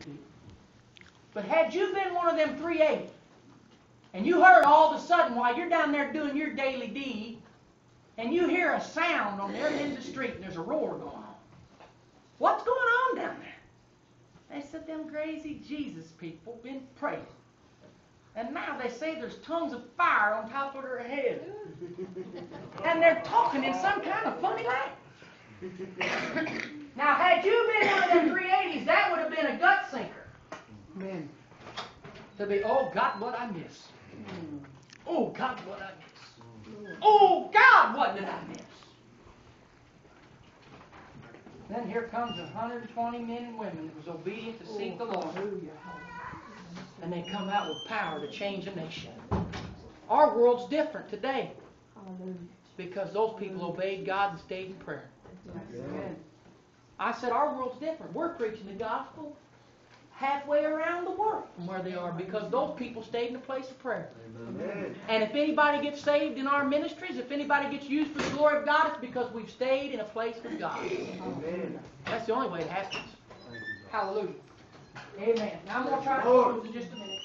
do. But had you been one of them 380, and you heard all of a sudden while you're down there doing your daily deed, and you hear a sound on the other end of the street, and there's a roar going on. What's going on down there? They said them crazy Jesus people been praying. And now they say there's tongues of fire on top of their head. And they're talking in some kind of funny language. Now, had you been one of them 380s, that would have been a gut sinker. Amen. To be, oh God, what I miss. Oh God, what I miss. Oh God, what did I miss? Then here comes 120 men and women that was obedient to seek the Lord. And they come out with power to change a nation. Our world's different today because those people obeyed God and stayed in prayer. Amen. I said our world's different. We're preaching the gospel halfway around the world from where they are because those people stayed in a place of prayer. Amen. And if anybody gets saved in our ministries, if anybody gets used for the glory of God, it's because we've stayed in a place with God. Amen. That's the only way it happens. Thank you, God. Hallelujah. Amen. Now I'm going to try to close in just a minute.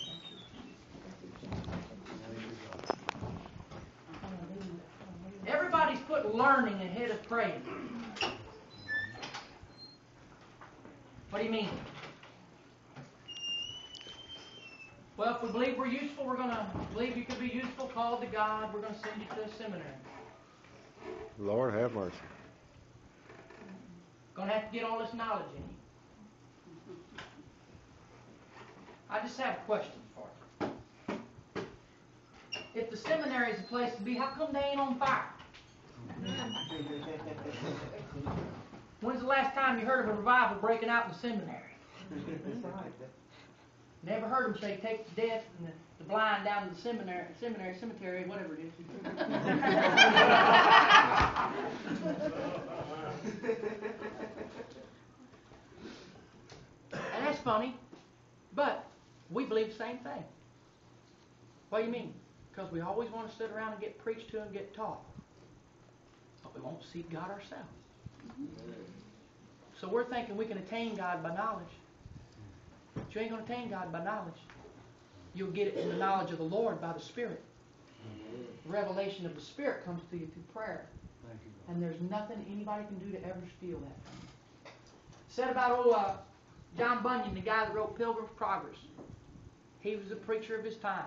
Everybody's put learning ahead of praying. What do you mean? Well, if we believe we're useful, we're going to believe you could be useful, called to God, we're going to send you to a seminary. Lord have mercy. Going to have to get all this knowledge in you. I just have questions for you. If the seminary is a place to be, how come they ain't on fire? When's the last time you heard of a revival breaking out in the seminary? Never heard them say, take the deaf and the, blind down to the seminary, seminary, cemetery, whatever it is. and that's funny, but we believe the same thing. What do you mean? Because we always want to sit around and get preached to and get taught. But we won't seek God ourselves. So we're thinking we can attain God by knowledge. But you ain't going to attain God by knowledge. You'll get it in the knowledge of the Lord by the Spirit. The revelation of the Spirit comes to you through prayer. Thank you, And there's nothing anybody can do to ever steal that from you. Said about old uh, John Bunyan, the guy that wrote Pilgrim's Progress. He was a preacher of his time.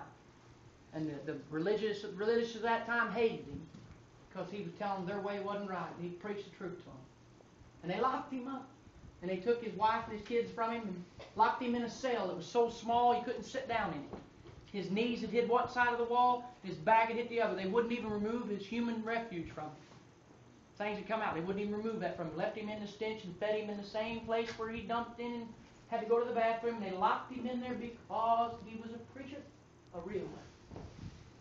And the, the religious, religious of that time hated him because he was telling them their way wasn't right. And he preached the truth to them. And they locked him up. And they took his wife and his kids from him and locked him in a cell that was so small he couldn't sit down in it. His knees had hit one side of the wall, his back had hit the other. They wouldn't even remove his human refuge from him. Things had come out. They wouldn't even remove that from him. Left him in the stench and fed him in the same place where he dumped in and had to go to the bathroom. They locked him in there because he was a preacher, a real one.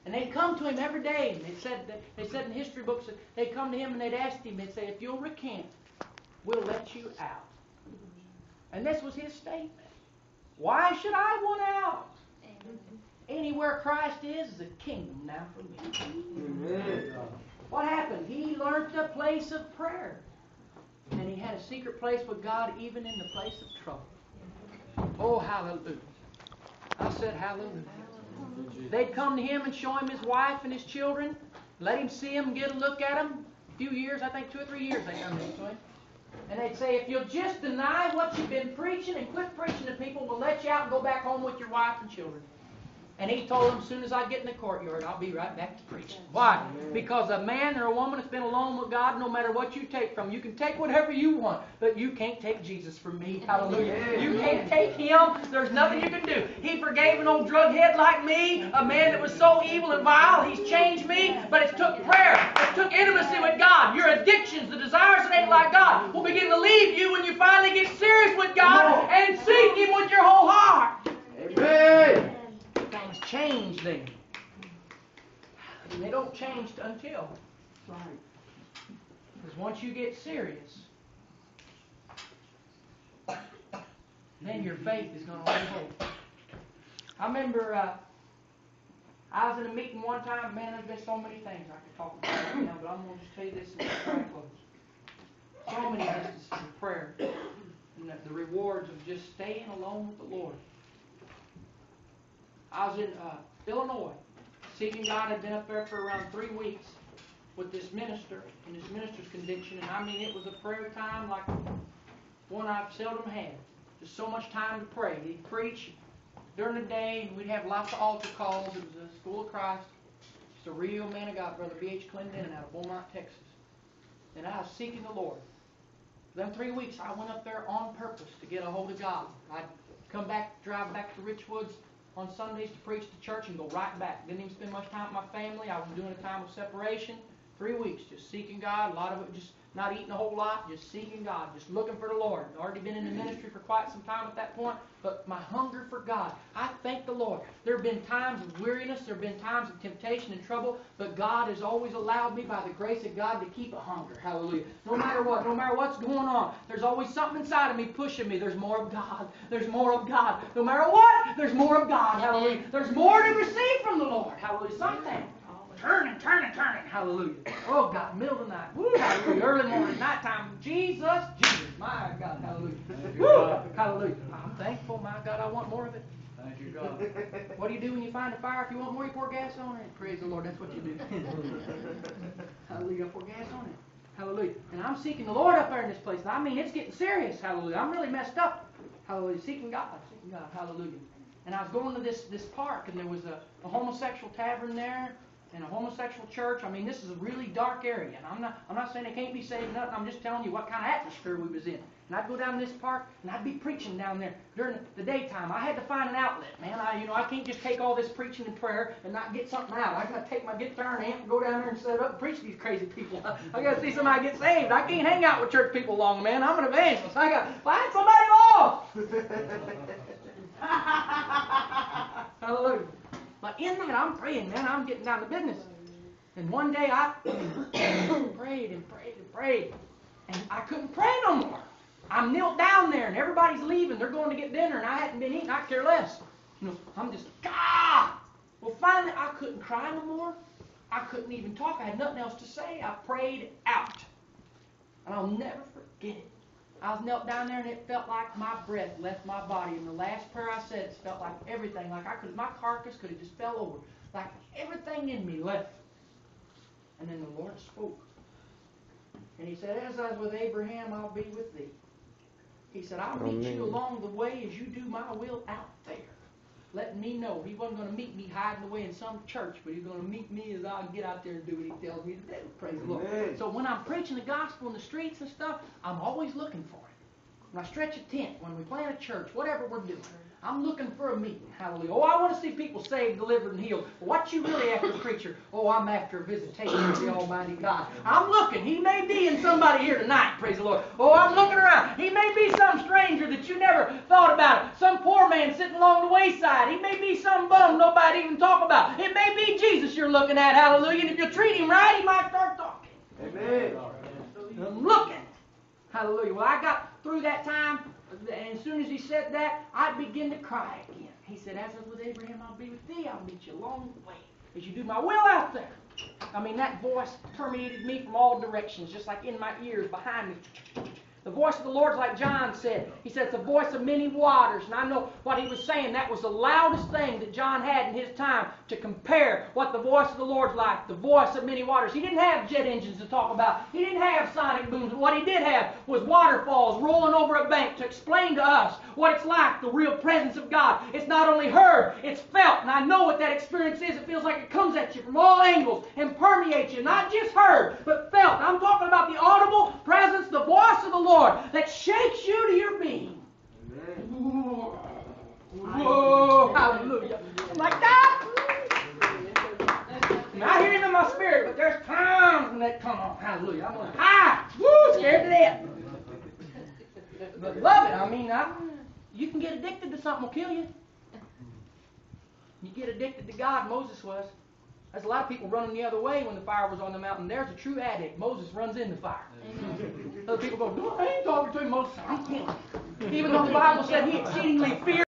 And they'd come to him every day. And they said that, they said in history books that they'd come to him and they'd ask him. They'd say, "If you'll recant, we'll let you out." And this was his statement. Why should I want out? Anywhere Christ is is a kingdom now for me. Amen. What happened? He learned a place of prayer. And he had a secret place with God even in the place of trouble. Oh, hallelujah. I said hallelujah. They'd come to him and show him his wife and his children, let him see them, get a look at them. A few years, I think two or three years they done this to him. And they'd say, if you'll just deny what you've been preaching and quit preaching to people, we'll let you out and go back home with your wife and children. And he told them, as soon as I get in the courtyard, I'll be right back to preaching. Why? Because a man or a woman that's been alone with God, no matter what you take from, you can take whatever you want, but you can't take Jesus from me. Hallelujah. You can't take him. There's nothing you can do. He forgave an old drug head like me, a man that was so evil and vile. He's changed me, but it took prayer. It took intimacy with God. Your addictions, the desires that ain't like God, will begin to leave you when you finally get serious with God and seek Him with your whole heart. Amen. Change them. And they don't change until. Right. Because once you get serious, then your faith is going to hold. I remember uh, I was in a meeting one time. Man, there's been so many things I could talk about right now, but I'm going to just tell you this and to close. So many instances of prayer. and the- the rewards of just staying alone with the Lord. I was in uh, Illinois, seeking God. I'd been up there for around three weeks with this minister and this minister's conviction, and I mean, it was a prayer time like one I've seldom had. Just so much time to pray. He'd preach during the day, and we'd have lots of altar calls. It was a School of Christ. Just a real man of God, Brother B.H. Clendennen out of Beaumont, Texas. And I was seeking the Lord. For them three weeks, I went up there on purpose to get a hold of God. I'd come back, drive back to Richwoods on Sundays to preach to church and go right back. Didn't even spend much time with my family. I was doing a time of separation. Three weeks, just seeking God. A lot of it just not eating a whole lot, just seeking God, just looking for the Lord. Already been in the ministry for quite some time at that point, but my hunger for God. I thank the Lord. There have been times of weariness, there have been times of temptation and trouble, but God has always allowed me by the grace of God to keep a hunger. Hallelujah. No matter what, no matter what's going on, there's always something inside of me pushing me. There's more of God. There's more of God. No matter what, there's more of God. Hallelujah. There's more to receive from the Lord. Hallelujah. Something. Hallelujah. Oh God, middle of the night. Woo, hallelujah. Early morning, nighttime. Jesus, Jesus. My God, hallelujah. Woo, God. hallelujah. I'm thankful, my God, I want more of it. Thank you, God. What do you do when you find a fire? If you want more, you pour gas on it. Praise the Lord, that's what you do. hallelujah, pour gas on it. Hallelujah. And I'm seeking the Lord up there in this place. I mean, it's getting serious. Hallelujah. I'm really messed up. Hallelujah. Seeking God. Seeking God. Hallelujah. And I was going to this, this park, and there was a, a homosexual tavern there and a homosexual church. I mean, this is a really dark area. And I'm not, I'm not saying they can't be saved, nothing. I'm just telling you what kind of atmosphere we was in. And I'd go down this park, and I'd be preaching down there during the daytime. I had to find an outlet, man. I, you know, I can't just take all this preaching and prayer and not get something out. I got to take my guitar and amp and go down there and set up and preach these crazy people. I got to see somebody get saved. I can't hang out with church people long, man. I'm an evangelist. I got to find somebody lost. Hallelujah. But in that, I'm praying, man. I'm getting down to business. And one day I prayed and prayed and prayed, and I couldn't pray no more. I'm knelt down there, and everybody's leaving. They're going to get dinner, and I hadn't been eating. I care less. You know, I'm just God. Well, finally, I couldn't cry no more. I couldn't even talk. I had nothing else to say. I prayed out, and I'll never forget it. I was knelt down there, and it felt like my breath left my body. And the last prayer I said, it felt like everything, like I could, my carcass could have just fell over, like everything in me left. And then the Lord spoke. And he said, As I was with Abraham, I'll be with thee. He said, I'll meet you along the way as you do my will out. Letting me know he wasn't going to meet me hiding away in some church, but he's going to meet me as I get out there and do what he tells me to do. Praise the Lord. So when I'm preaching the gospel in the streets and stuff, I'm always looking for it. When I stretch a tent, when we plant a church, whatever we're doing, I'm looking for a meeting. Hallelujah. Oh, I want to see people saved, delivered, and healed. What you really after, preacher? Oh, I'm after a visitation of the Almighty God. I'm looking. He may be in somebody here tonight. Praise the Lord. Oh, I'm looking around. He may be some stranger that you never thought about. Some poor man sitting along the wayside. He may be some bum nobody even talk about. It may be Jesus you're looking at. Hallelujah. And if you treat him right, he might start talking. Amen. I'm looking. Hallelujah. Well, I got through that time, and as soon as he said that, I began to cry again. He said, As I was with Abraham, I'll be with thee. I'll meet you along the way as you do my will out there. I mean, that voice permeated me from all directions, just like in my ears, behind me. The voice of the Lord's like John said. He said, it's the voice of many waters. And I know what he was saying. That was the loudest thing that John had in his time to compare what the voice of the Lord's like. The voice of many waters. He didn't have jet engines to talk about. He didn't have sonic booms. What he did have was waterfalls rolling over a bank to explain to us what it's like, the real presence of God. It's not only heard, it's felt. And I know what that experience is. It feels like it comes at you from all angles and permeates you. Not just heard, but felt. I'm talking about the audible presence, the voice of the Lord that shakes you to your being. Amen. Whoa, hallelujah. Like that. And I hear him in my spirit, but there's times when that come on. Hallelujah. I'm going, ah, woo, scared to death. But love it. I mean, I, you can get addicted to something will kill you. You get addicted to God, Moses was. There's a lot of people running the other way when the fire was on the mountain. There's a true addict. Moses runs in the fire. Other people go, no, I ain't talking to him. Said, I'm going. Even though the Bible said he exceedingly feared